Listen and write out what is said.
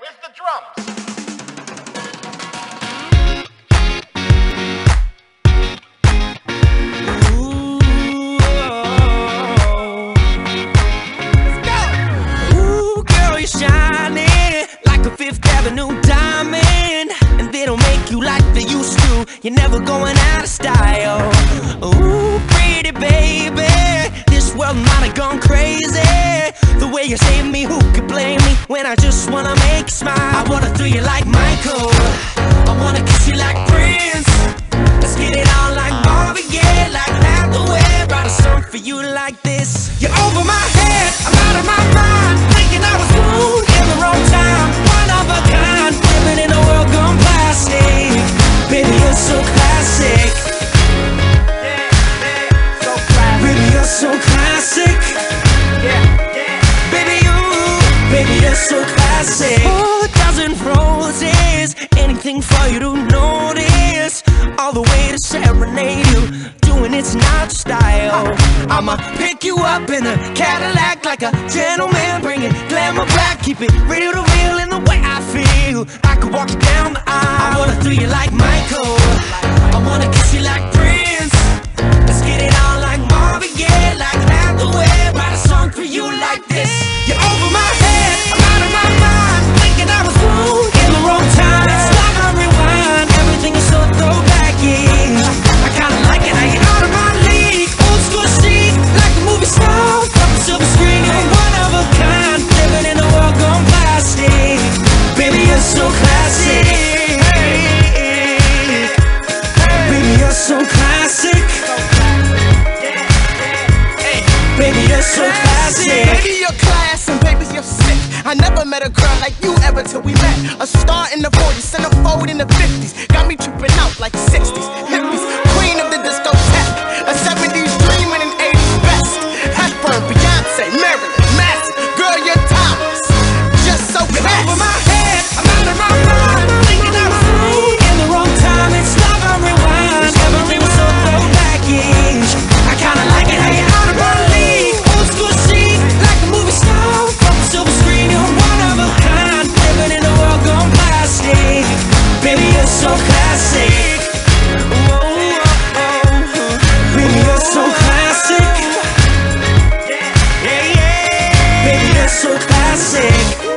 Where's the drums? Ooh, girl, you're shining like a Fifth Avenue diamond. And they don't make you like they used to. You're never going out of style. Way you save me, who could blame me? When I just wanna make you smile. I wanna throw you like Michael. I wanna kiss you like Prince. Let's get it on like Marvin Gaye, like Hathaway. Write a song for you like this. You're over my head, I'm out of my mind. Thinking I was born in the wrong time. One of a kind, living in a world gone plastic. Baby, you're so classic. Baby, you're so classic. You're so classic. Oh, a dozen roses, anything for you to notice. All the way to serenade you, doing it Sinatra style. I'ma pick you up in a Cadillac like a gentleman, bringing glamour back, keep it reel to reel in the Baby, you're so classic. Baby, you're class and baby, you're sick. I never met a girl like you ever till we met. A star in the 40s, centerfold in the 50s. Got me so classic